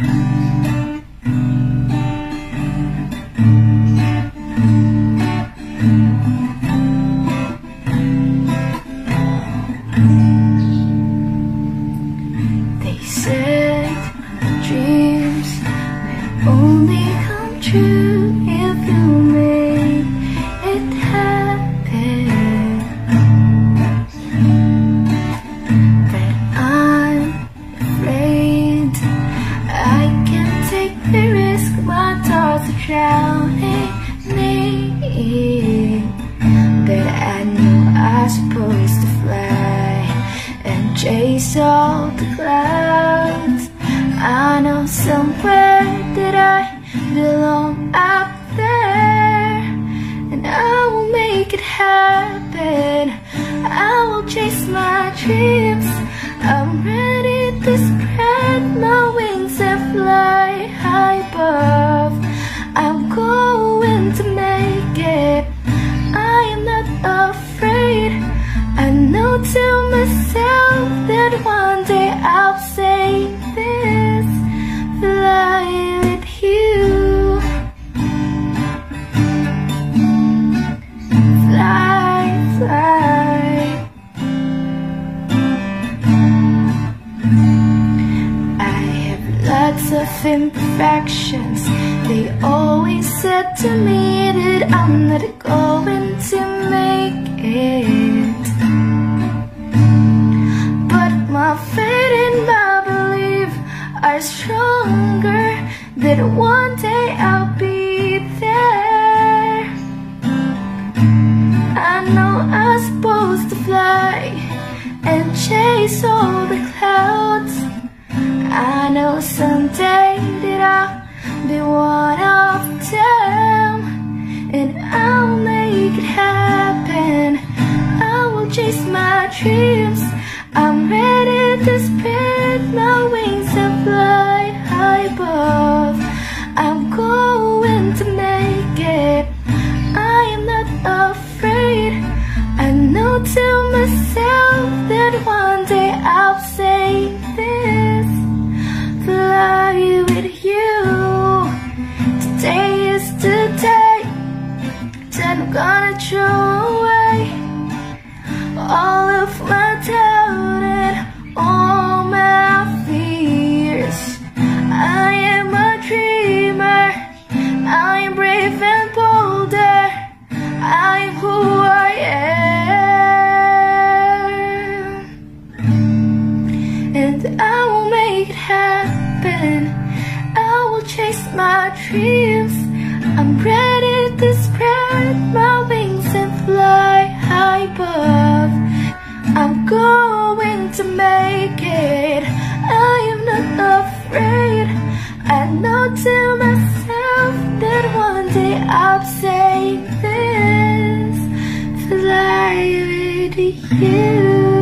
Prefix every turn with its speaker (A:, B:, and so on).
A: They said dreams will only come true all the clouds. I know somewhere that I belong up there, and I will make it happen. I will chase my dreams. I'm ready to spread my wings and fly high above. I'm of imperfections. They always said to me that I'm not going to make it. But my faith and my belief are stronger. That one day I'll be there. I know I'm supposed to fly and chase all the clouds. I know someday that I'll be one of them, and I'll make it happen. I will chase my dreams. I'm ready to spread my wings and fly high above. I'm going to make it. I am not afraid. I know to myself that one day I'll say that I'm gonna throw away all of my doubt and all my fears. I am a dreamer. I am brave and bolder. I am who I am. And I will make it happen. I will chase my dreams. I'm ready Know to myself that one day I'll say this. Fly with you.